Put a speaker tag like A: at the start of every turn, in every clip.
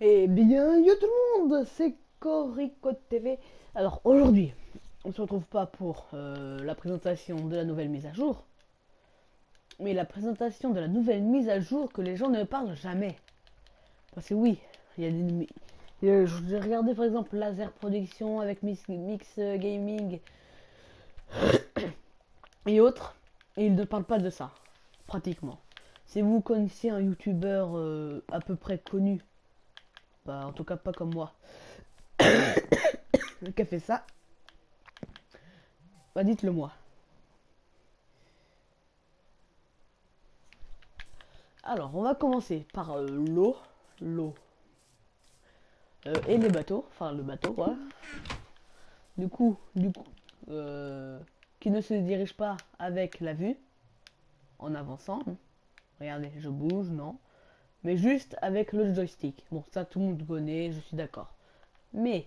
A: Et eh bien yo tout le monde, c'est Corico TV. Alors aujourd'hui, on se retrouve pas pour euh, la présentation de la nouvelle mise à jour, mais la présentation de la nouvelle mise à jour que les gens ne parlent jamais. Parce que oui, il y a des... J'ai regardé par exemple Laser Production avec Mix, Gaming et autres, et ils ne parlent pas de ça, pratiquement. Si vous connaissez un youtubeur euh, à peu près connu bah, en tout cas, pas comme moi. Le café, fait ça Bah, dites-le moi. Alors, on va commencer par euh, l'eau. L'eau. Euh, et les bateaux. Enfin, le bateau, quoi. Du coup, du coup, euh, qui ne se dirige pas avec la vue en avançant. Mm. Regardez, je bouge, non mais juste avec le joystick. Bon, ça tout le monde connaît, je suis d'accord. Mais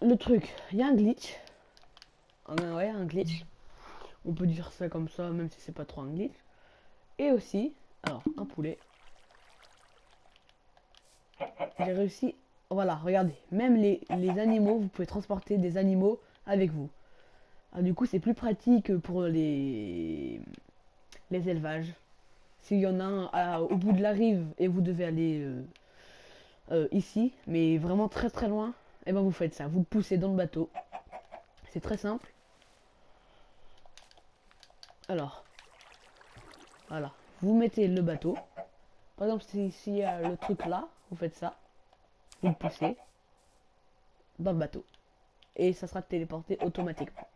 A: le truc, il y a un glitch. Ah ben ouais, un glitch. On peut dire ça comme ça, même si c'est pas trop un glitch. Et aussi, alors, un poulet. J'ai réussi. Voilà, regardez. Même les, animaux, vous pouvez transporter des animaux avec vous. du coup, c'est plus pratique pour les, les élevages. S'il y en a un au bout de la rive et vous devez aller euh, euh, ici, mais vraiment très très loin, et eh ben vous faites ça. Vous le poussez dans le bateau. C'est très simple. Alors, voilà. Vous mettez le bateau. Par exemple, si il y a le truc là, vous faites ça. Vous le poussez dans le bateau. Et ça sera téléporté automatiquement.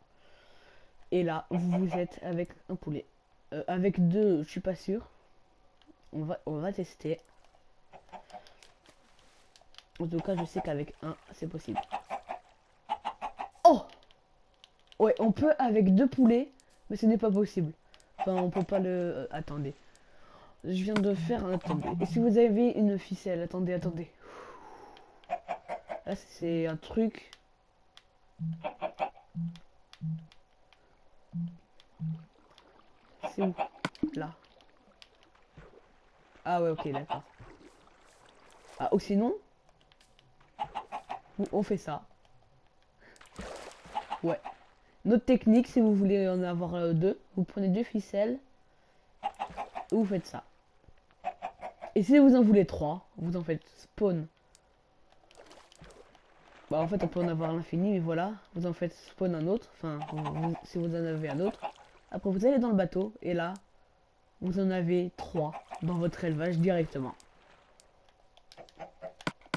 A: Et là, vous êtes avec un poulet. Euh, avec deux, je suis pas sûr on va, on va tester. En tout cas, je sais qu'avec un, c'est possible. Oh Ouais, on peut avec deux poulets, mais ce n'est pas possible. Enfin, on peut pas le... Euh, attendez. Je viens de faire un... Attendez. Et si vous avez une ficelle Attendez, attendez. Là, c'est un truc... C'est où Là. Ah ouais, ok, d'accord. Ah, ou sinon, on fait ça. Ouais. Notre technique, si vous voulez en avoir euh, deux, vous prenez deux ficelles et vous faites ça. Et si vous en voulez trois, vous en faites spawn. Bah en fait on peut en avoir l'infini, mais voilà, vous en faites spawn un autre, enfin si vous en avez un autre. Après vous allez dans le bateau et là, vous en avez trois dans votre élevage directement.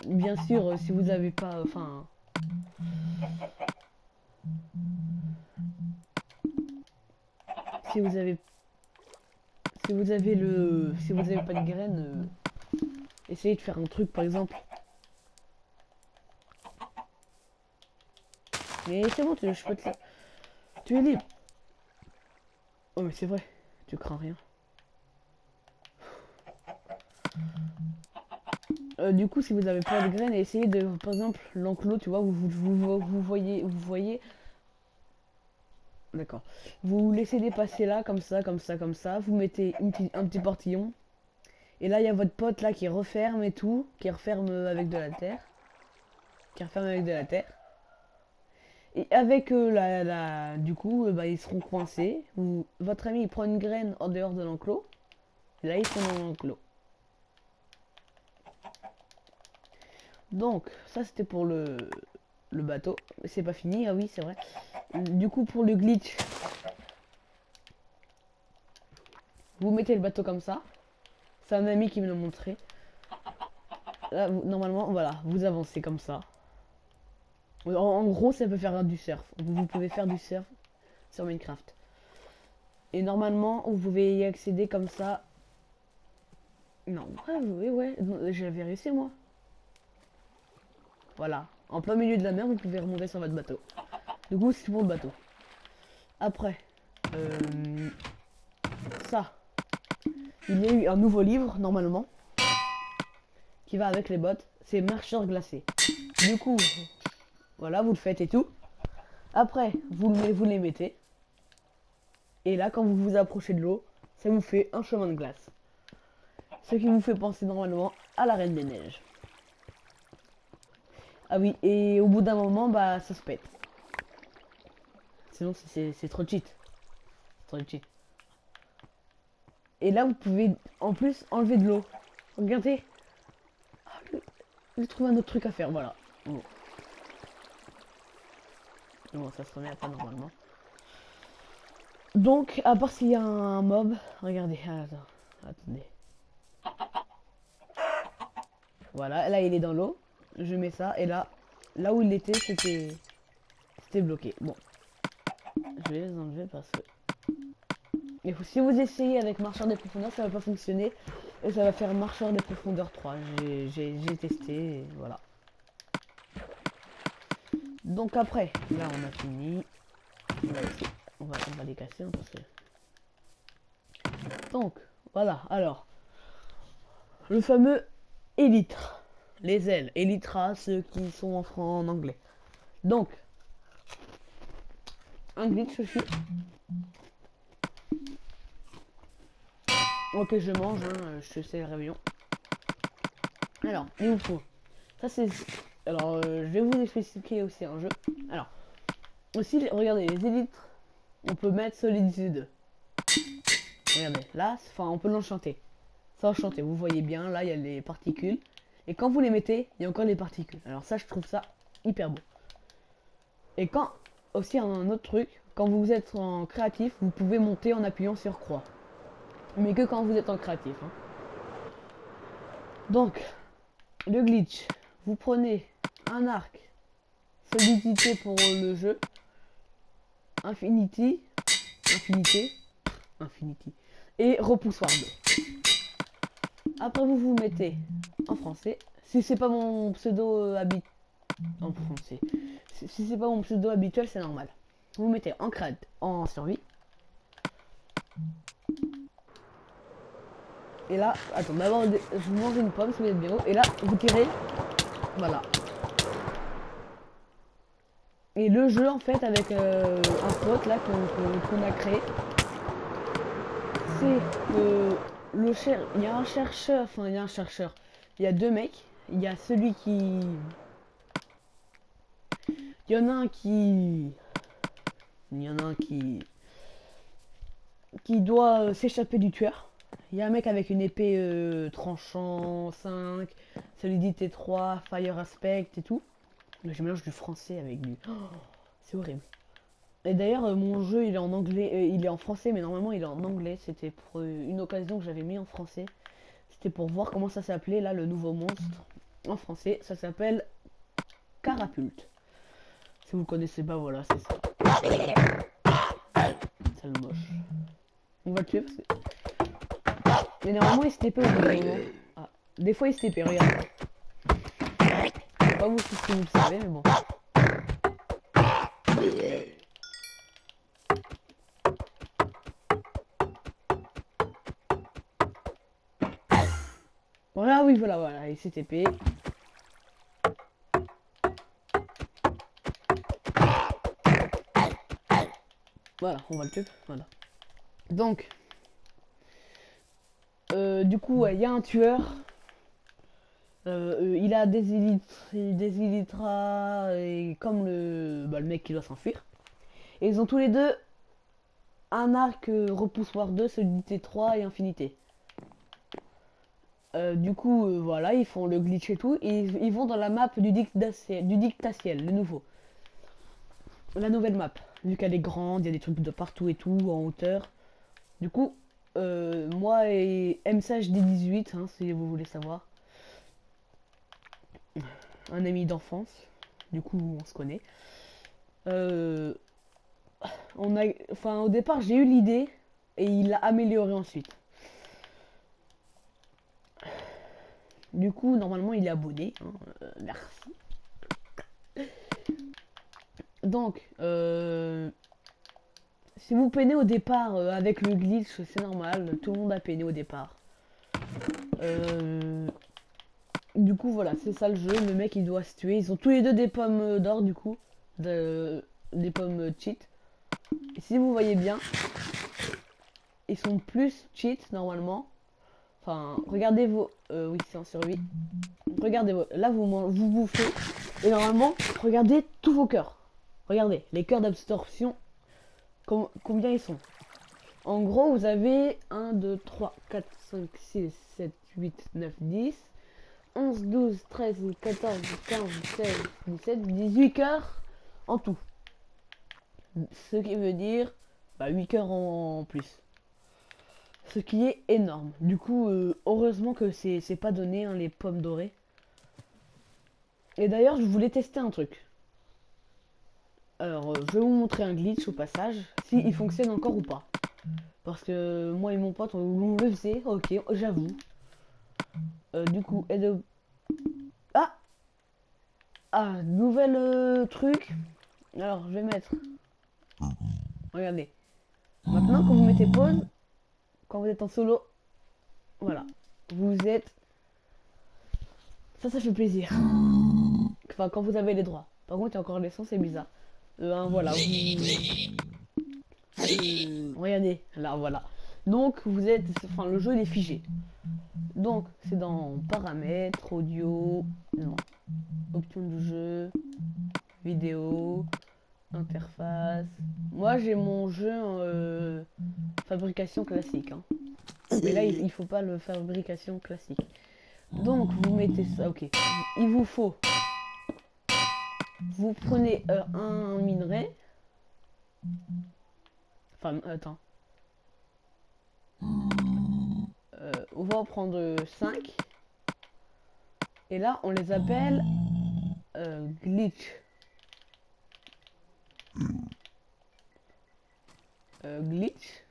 A: Bien sûr, euh, si vous n'avez pas... Euh, enfin... Si vous avez... Si vous avez le... Si vous n'avez pas de graines, euh, essayez de faire un truc, par exemple. Mais c'est bon, tu, je peux te... Tu es libre. Oh mais c'est vrai, tu crains rien. Euh, du coup, si vous avez plein de graines, essayez de, par exemple, l'enclos, tu vois, vous, vous, voyez, vous voyez, d'accord, vous laissez dépasser là, comme ça, comme ça, comme ça, vous mettez un petit portillon, et là, il y a votre pote là qui referme et tout, qui referme avec de la terre, qui referme avec de la terre, et avec euh, la, du coup, euh, bah, ils seront coincés, votre ami il prend une graine en dehors de l'enclos, là, ils sont dans l'enclos. Donc, ça c'était pour le, le bateau. C'est pas fini, ah oui, c'est vrai. Du coup, pour le glitch, vous mettez le bateau comme ça. C'est un ami qui me l'a montré. Là, normalement, voilà, vous avancez comme ça. En, gros, ça peut faire du surf. Vous, pouvez faire du surf sur Minecraft. Et normalement, vous pouvez y accéder comme ça. Non, ah, oui, ouais, ouais j'avais réussi moi. Voilà. En plein milieu de la mer, vous pouvez remonter sur votre bateau. Du coup, c'est pour le bateau. Après, euh, ça. Il y a eu un nouveau livre, normalement, qui va avec les bottes. C'est Marcheur glacé. Du coup, voilà, vous le faites et tout. Après, vous, vous les mettez. Et là, quand vous vous approchez de l'eau, ça vous fait un chemin de glace. Ce qui vous fait penser normalement à la Reine des Neiges. Ah oui, et au bout d'un moment, bah, ça se pète. Sinon, c'est trop cheat. Trop cheat. Et là, vous pouvez en plus enlever de l'eau. Regardez. Ah, il trouve un autre truc à faire, voilà. Bon. ça se remet à pas normalement. Donc, à part s'il y a un mob, regardez, ah, attendez. Voilà, là il est dans l'eau je mets ça, et là, là où il était, c'était c'était bloqué. Bon, je vais les enlever parce que... si vous essayez avec Marcheur des Profondeurs, ça va pas fonctionner, et ça va faire Marcheur des Profondeurs 3. J'ai testé, voilà. Donc après, là on a fini. On va, on va, les casser hein, Donc, voilà, alors... Le fameux élytre les ailes, Elytra, ceux qui sont en, franc, en anglais. Donc, un glitch aussi. Ok, je mange, hein, je sais, réveillon. Alors, il vous faut Ça, c'est... Alors, euh, je vais vous expliquer aussi un jeu. Alors, aussi, regardez, les élytres, on peut mettre solitude. Regardez, là, enfin, on peut l'enchanter. Ça enchanté, vous voyez bien, là, il y a les particules. Et quand vous les mettez, il y a encore des particules. Alors ça, je trouve ça hyper beau. Et quand, aussi un autre truc, quand vous êtes en créatif, vous pouvez monter en appuyant sur croix. Mais que quand vous êtes en créatif. Hein. Donc, le glitch. Vous prenez un arc, solidité pour le jeu, infinity, infinité, infinity, et repoussoir 2. Après, ah, vous vous mettez en français. Si c'est pas mon pseudo euh, habit en français. Si c'est pas mon pseudo habituel, c'est normal. Vous mettez en crête en survie. Et là, attends, d'abord, vous mange une pomme si vous êtes bien Et là, vous tirez. Voilà. Et le jeu, en fait, avec euh, un pote là qu'on a créé, c'est que le cher... il y a un chercheur, enfin il y a un chercheur, il y a deux mecs, il y a celui qui... Il y en a un qui... Il y en a un qui... Qui doit euh, s'échapper du tueur. Il y a un mec avec une épée euh, tranchant 5, solidité 3, fire aspect et tout. je mélange du français avec du... C'est horrible. Et d'ailleurs, euh, mon jeu, il est en anglais, euh, il est en français, mais normalement, il est en anglais. C'était pour euh, une occasion que j'avais mis en français. C'était pour voir comment ça s'appelait, là, le nouveau monstre. En français, ça s'appelle Carapulte. Si vous connaissez pas, voilà, c'est ça. C'est le moche. On va le tuer parce que... Mais normalement, il se TP ah, Des fois, il se TP, regarde. Pas vous qui vous le savez, mais bon. voilà, voilà, et CTP. Voilà, on va le tuer. Voilà. Donc, euh, du coup, il ya un tueur. Euh, euh, il a des élytres, des élytras, et comme le, bah, mec qui doit s'enfuir. Et ils ont tous les deux un arc repoussoir 2, solidité 3 et infinité. Euh, du coup, euh, voilà, ils font le glitch et tout. ils, vont dans la map du, dictaciel, le nouveau. La nouvelle map. Vu qu'elle est grande, il y a des trucs de partout et tout, en hauteur. Du coup, euh, moi et MSHD18, hein, si vous voulez savoir. Un ami d'enfance. Du coup, on se connaît. on a, enfin, au départ, j'ai eu l'idée et il l'a amélioré ensuite. Du coup, normalement, il est abonné. Hein, euh, merci. Donc, euh, si vous peinez au départ euh, avec le glitch, c'est normal. Tout le monde a peiné au départ. du coup, voilà, c'est ça le jeu. Le mec, il doit se tuer. Ils ont tous les deux des pommes d'or, du coup. des pommes cheat. si vous voyez bien, ils sont plus cheat, normalement. Enfin, regardez vos... Euh, oui, c'est sur 8. Regardez vos... Là, vous, vous bouffez. Et normalement, regardez tous vos cœurs. Regardez, les cœurs d'absorption, combien ils sont En gros, vous avez 1, 2, 3, 4, 5, 6, 7, 8, 9, 10, 11, 12, 13, 14, 15, 16, 17, 18 cœurs en tout. Ce qui veut dire 8 bah, cœurs en plus. Ce qui est énorme. Du coup, euh, heureusement que c'est pas donné, hein, les pommes dorées. Et d'ailleurs, je voulais tester un truc. Alors, euh, je vais vous montrer un glitch au passage, si fonctionne encore ou pas. Parce que euh, moi et mon pote, on, on le faisait, ok, j'avoue. du coup, et de... Ah Ah, nouvel truc. Alors, je vais mettre... Regardez. Maintenant, quand vous mettez pause, quand vous êtes en solo, voilà, vous êtes. Ça, ça fait plaisir. Enfin, quand vous avez les droits. Par contre, il encore les sons, c'est bizarre. Euh, voilà. Regardez, là, voilà. Donc, vous êtes. Enfin, le jeu, il est figé. Donc, c'est dans paramètres, audio, non, options du jeu, vidéo, Interface. Moi, j'ai mon jeu euh, fabrication classique. Hein. Mais là, il, faut pas le fabrication classique. Donc, vous mettez ça. Ok. Il vous faut. Vous prenez euh, un minerai. Enfin, attends. Euh, on va en prendre 5. Et là, on les appelle glitch. Euh, glitch.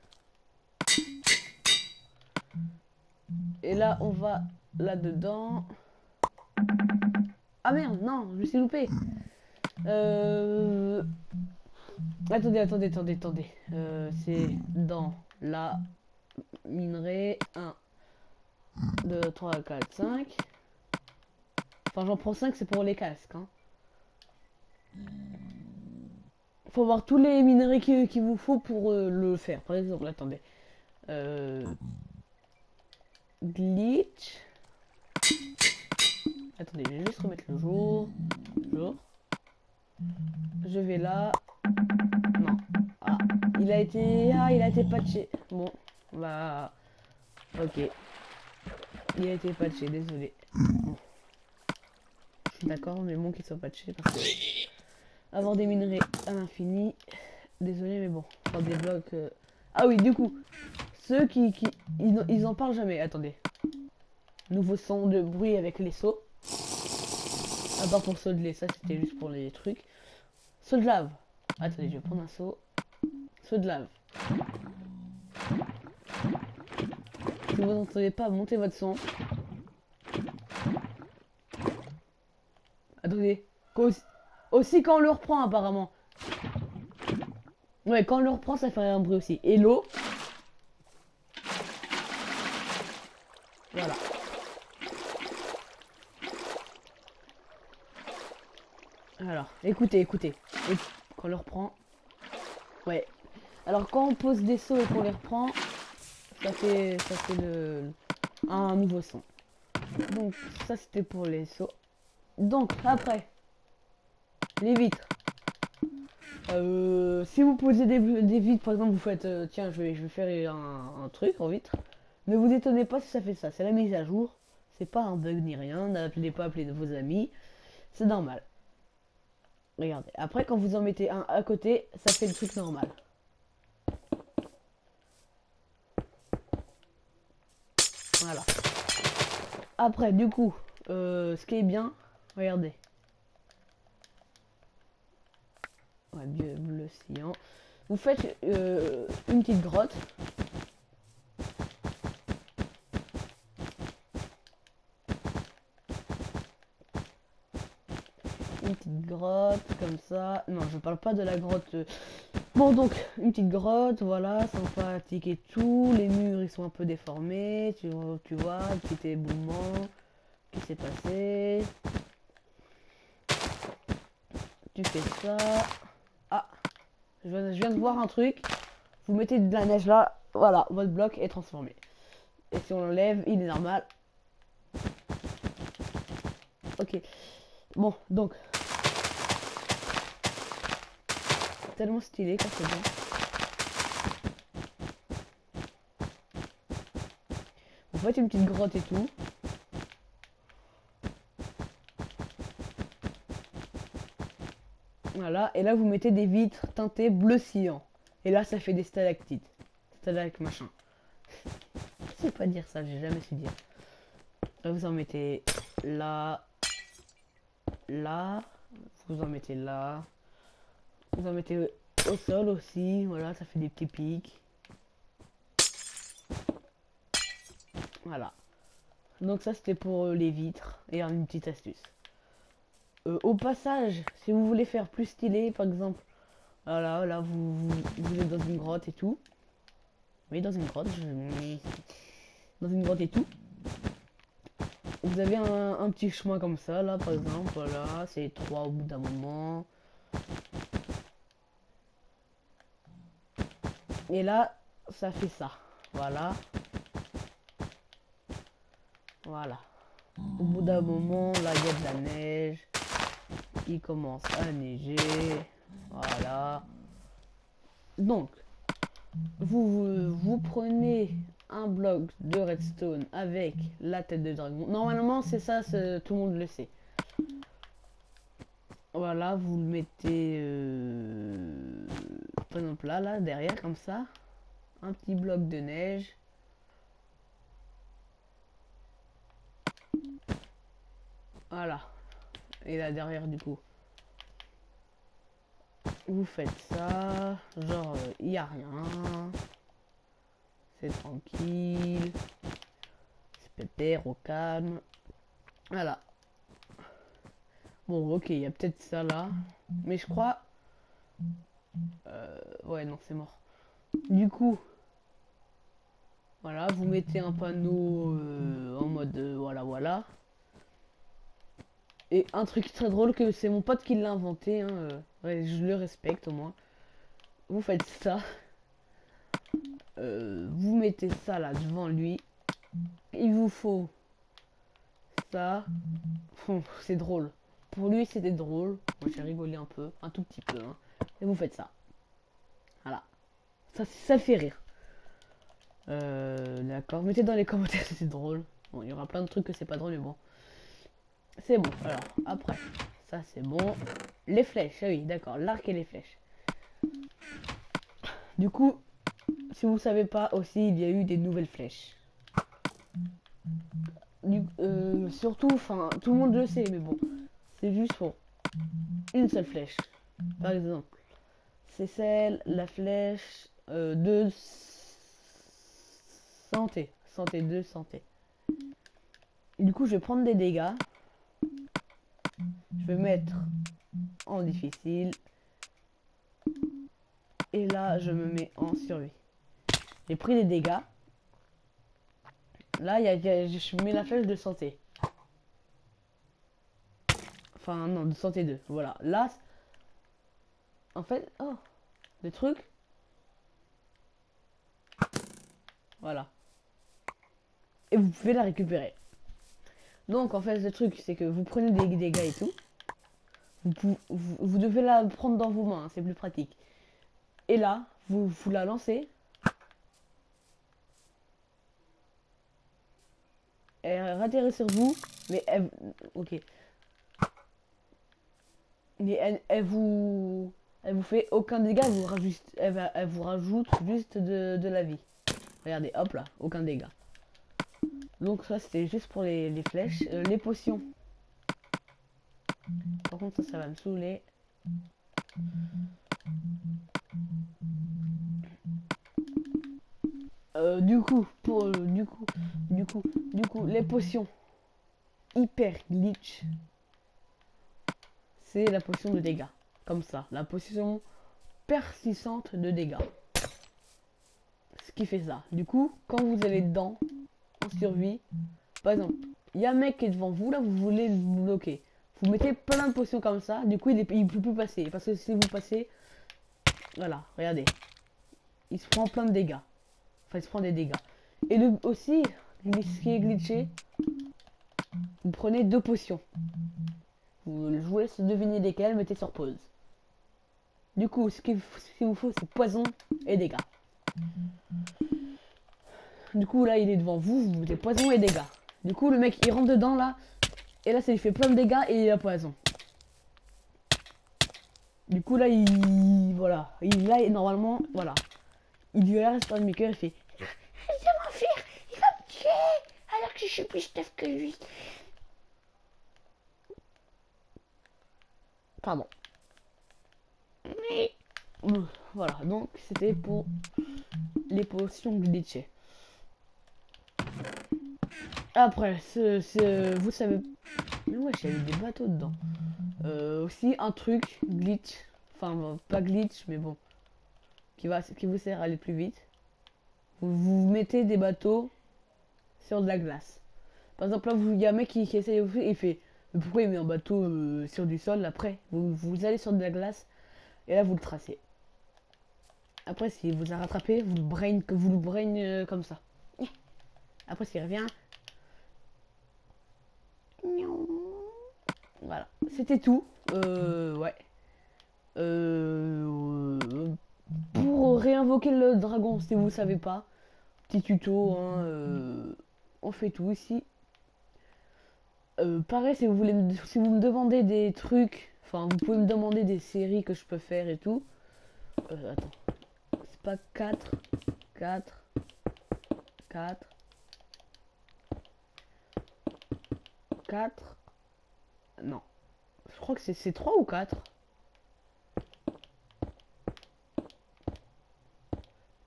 A: Et là, on va là-dedans. Ah merde, non, je suis loupé. Euh, attendez, attendez, attendez, attendez. Euh, c'est dans la minerai 1, 2, 3, 4, 5. Enfin, j'en prends 5, c'est pour les casques. Hein faut avoir tous les minerais qu'il vous faut pour euh, le faire. Par exemple, attendez. Euh... Glitch. Attendez, je vais juste remettre le jour. Jour. Je vais là. Non. Ah, il a été. Ah, il a été patché. Bon, bah. Ok. Il a été patché, désolé. d'accord, mais bon qu'il soit patché parce que avoir des minerais à l'infini. Désolé, mais bon, enfin, des blocs. Euh. Ah oui, du coup, ceux qui, ils, en parlent jamais. Attendez, nouveau son de bruit avec les seaux. À part pour solder, ça c'était juste pour les trucs. Saut de lave. Attendez, je vais prendre un saut. Saut de lave. Si vous n'entendez pas, montez votre son. Attendez, cause. Aussi quand on le reprend apparemment. Ouais, quand on le reprend, ça fait un bruit aussi. Et l'eau. Voilà. Alors, écoutez, écoutez. quand on le reprend. Ouais. Alors quand on pose des sauts et qu'on les reprend, ça fait, ça fait un nouveau son. Donc ça c'était pour les sauts. Donc après, les vitres. Euh, si vous posez des, vitres, par exemple, vous faites, euh, tiens, je vais, je vais faire un, truc en vitre. Ne vous étonnez pas si ça fait ça. C'est la mise à jour. C'est pas un bug ni rien. N'appelez pas appeler vos amis. C'est normal. Regardez. Après, quand vous en mettez un à côté, ça fait le truc normal. Voilà. Après, du coup, euh, ce qui est bien, regardez. ouais, bleu sillon. Vous faites euh, une petite grotte. Une petite grotte comme ça. Non, je parle pas de la grotte. Euh. Bon donc une petite grotte, voilà, sympathique et tout. Les murs ils sont un peu déformés, tu, tu vois, petit éboulement qui s'est passé. Tu fais ça. Ah, je viens de voir un truc. Vous mettez de la neige là, voilà, votre bloc est transformé. Et si on l'enlève, il est normal. Ok. Bon, donc. Tellement stylé quand c'est bon. Vous faites une petite grotte et tout. Voilà, et là vous mettez des vitres teintées bleu cyan. Et là ça fait des stalactites. Stalact machin. Je sais pas dire ça, j'ai jamais su dire. vous en mettez là. Là. Vous en mettez là. Vous en mettez au sol aussi. Voilà, ça fait des petits pics. Voilà. Donc ça c'était pour les vitres et une petite astuce. Euh, au passage, si vous voulez faire plus stylé, par exemple, voilà, là, vous, êtes dans une grotte et tout. Oui, dans une grotte, je... dans une grotte et tout. Vous avez un, un, petit chemin comme ça, là, par exemple, voilà, c'est trois au bout d'un moment. Et là, ça fait ça, voilà. Voilà. Au bout d'un moment, là, il y a de la neige commence à neiger. Voilà. Donc, vous, vous, prenez un bloc de redstone avec la tête de dragon. Normalement, c'est ça, tout le monde le sait. Voilà, vous le mettez par exemple là, là, derrière, comme ça. Un petit bloc de neige. Voilà. Et là derrière du coup. Vous faites ça. Genre, il euh, n'y a rien. C'est tranquille. C'est peut-être au calme. Voilà. Bon, ok, il y a peut-être ça là. Mais je crois... Euh, ouais, non, c'est mort. Du coup... Voilà, vous mettez un panneau euh, en mode voilà voilà. Et un truc très drôle que c'est mon pote qui l'a inventé. Hein, euh, je le respecte au moins. Vous faites ça. Euh, vous mettez ça là devant lui. Il vous faut ça. C'est drôle. Pour lui, c'était drôle. Moi, j'ai rigolé un peu, un tout petit peu. Hein. Et vous faites ça. Voilà. Ça, ça fait rire. Euh, d'accord. Mettez dans les commentaires c'est drôle. il y aura plein de trucs que c'est pas drôle, mais bon. C'est bon. Alors, après, ça c'est bon. Les flèches, ah oui, d'accord, l'arc et les flèches. Du coup, si vous savez pas aussi, il y a eu des nouvelles flèches. Euh, surtout, enfin, tout le monde le sait, mais bon, c'est juste pour une seule flèche. Par exemple, c'est celle, la flèche euh, de santé, santé de santé. Du coup, je vais prendre des dégâts. Je vais mettre en difficile. Et là, je me mets en survie. J'ai pris des dégâts. Là, il y a, je mets la flèche de santé. Enfin, non, de santé 2. Voilà. Là, en fait, oh, le truc. Voilà. Et vous pouvez la récupérer. Donc, en fait, le truc, c'est que vous prenez des dégâts et tout vous, devez la prendre dans vos mains, hein, c'est plus pratique. Et là, vous, vous la lancez. Elle atterrit sur vous, mais elle... Ok. Mais elle, vous... Elle vous fait aucun dégât, vous rajoute, elle, vous rajoute juste de, la vie. Regardez, hop là, aucun dégât. Donc ça c'était juste pour les, flèches. Euh, les potions. Par contre, ça va me saouler. Euh, du coup, pour euh, du coup, du coup, du coup, les potions hyper glitch, c'est la potion de dégâts. Comme ça, la potion persistante de dégâts. Ce qui fait ça. Du coup, quand vous allez dedans, en survie, par exemple, il y a un mec qui est devant vous, là, vous voulez vous bloquer. Vous mettez plein de potions comme ça, du coup il ne peut plus passer. Parce que si vous passez, voilà, regardez. Il se prend plein de dégâts. Enfin, il se prend des dégâts. Et le, aussi, ce qui est glitché, vous prenez deux potions. Vous le jouez, se devinez lesquelles, mettez sur pause. Du coup, ce qu'il vous faut, c'est poison et dégâts. Du coup, là, il est devant vous, vous mettez poison et dégâts. Du coup, le mec, il rentre dedans, là, et là, ça lui fait plein de dégâts et il a poison. Du coup, là, il. Voilà. Il, là, normalement, voilà. Il lui reste pas le et il fait. Il va faire. Il va me tuer Alors que je suis plus stuff que lui. Pardon. Mais euh, Voilà, donc c'était pour les potions glitchées. Après, vous savez... moi j'ai eu des bateaux dedans. Euh, aussi un truc, glitch. Enfin, pas glitch, mais bon. Qui, va, qui vous sert à aller plus vite. Vous, mettez des bateaux sur de la glace. Par exemple, là, vous, il y a un mec qui, essaye, il fait... Pourquoi il met un bateau euh, sur du sol après vous, allez sur de la glace et là vous le tracez. Après s'il vous a rattrapé, vous le brain, vous euh, comme ça. Après s'il revient, voilà, c'était tout. Euh, ouais. Euh, pour réinvoquer le dragon, si vous savez pas, petit tuto, hein, euh, on fait tout ici. Euh, pareil, si vous voulez, me, si vous me demandez des trucs, enfin, vous pouvez me demander des séries que je peux faire et tout. Euh, attends, c'est pas 4, 4, 4. 4. Non. Je crois que c'est 3 ou 4.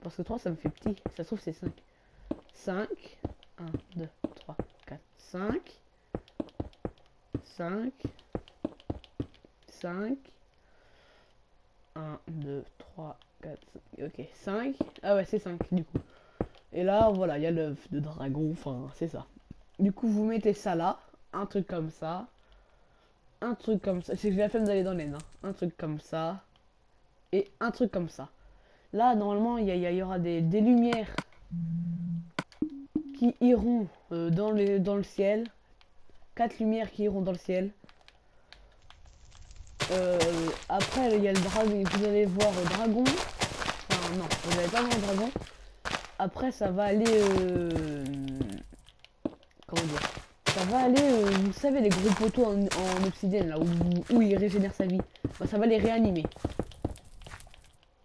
A: Parce que 3 ça me fait petit. Ça se trouve c'est 5. 5. 1, 2, 3, 4, 5. 5. 5. 1, 2, 3, 4, 5. Ok, 5. Ah ouais, c'est 5 du coup. Et là, voilà, il y a l'œuf de dragon. Enfin, c'est ça. Du coup, vous mettez ça là un truc comme ça. Un truc comme ça. C'est j'ai la flemme d'aller dans les Un truc comme ça. Et un truc comme ça. Là, normalement, il y, aura des, lumières qui iront euh, dans, dans le ciel. Quatre lumières qui iront dans le ciel. Euh, après, il y a le dragon. Vous allez voir le dragon. non, vous n'allez pas voir le dragon. Après, ça va aller. Euh, comment dire va aller, euh, vous savez, les gros poteaux en, obsidienne, là, où, il régénère sa vie. Bah, ça va les réanimer.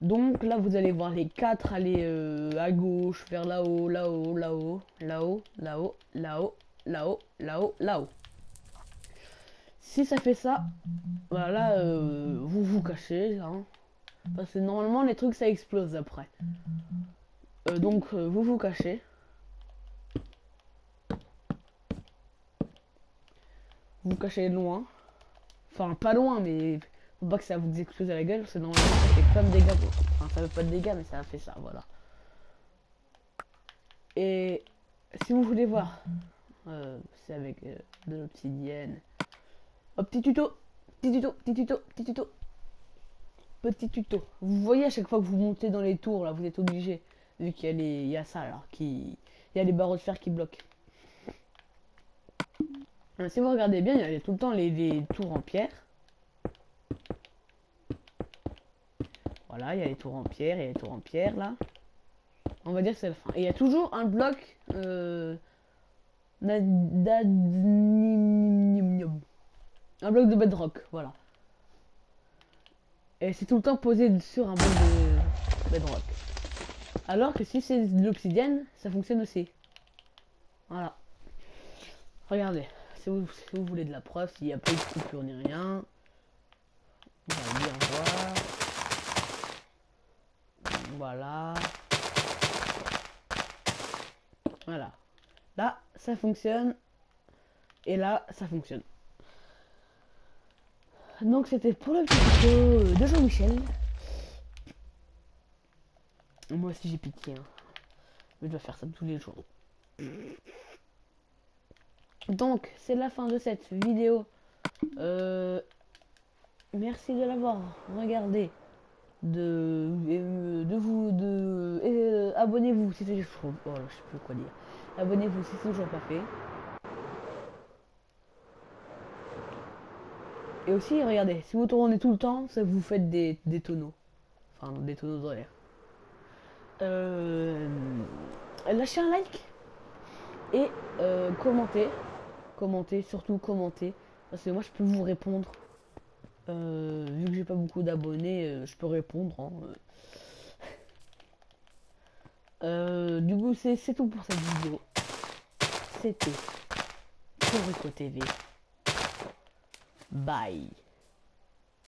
A: Donc là, vous allez voir les quatre aller euh, à gauche, vers là-haut, là-haut, là-haut, là-haut, là-haut, là-haut, là-haut, là-haut, là-haut. Si ça fait ça, voilà, bah, euh, vous vous cachez, hein. Parce que normalement, les trucs, ça explose après. donc, vous vous cachez. vous cachez loin. Enfin, pas loin, mais faut pas que ça vous explose à la gueule, sinon ça fait plein de dégâts. Enfin, ça veut pas de dégâts, mais ça a fait ça, voilà. Et si vous voulez voir, euh, c'est avec euh, de l'obsidienne. Oh, petit tuto, petit tuto, petit tuto, petit tuto. Petit tuto. Vous voyez à chaque fois que vous montez dans les tours, là, vous êtes obligé, vu qu'il y, a il y a ça, alors qui... Il y a les barreaux de fer qui bloquent. Euh, si vous regardez bien, il y a tout le temps les, tours en pierre. Voilà, il y a les tours en pierre, il y a les tours en pierre là. On va dire que c'est la fin. Et il y a toujours un bloc euh, un bloc de bedrock, voilà. Et c'est tout le temps posé sur un bloc de bedrock. Alors que si c'est de l'obsidienne, ça fonctionne aussi. Voilà. Regardez si vous, voulez de la preuve, s'il n'y a pas de coupure ni rien, Voilà. Voilà. Là, ça fonctionne. Et là, ça fonctionne. Donc c'était pour le petit de Jean-Michel. Moi aussi j'ai pitié hein. Mais je dois faire ça tous les jours. Donc, c'est la fin de cette vidéo. Euh, merci de l'avoir regardé. De, euh, vous euh, abonnez-vous si c'est je oh, je sais plus quoi dire abonnez-vous si c'est toujours pas fait et aussi regardez si vous tournez tout le temps ça vous fait des, tonneaux enfin des tonneaux de l'air lâchez un like et commentez Commentez, surtout commentez. Parce que moi, je peux vous répondre. Euh, vu que j'ai pas beaucoup d'abonnés, euh, je peux répondre. Hein. Euh, du coup, c'est tout pour cette vidéo. C'était Corico TV. Bye.